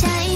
shine.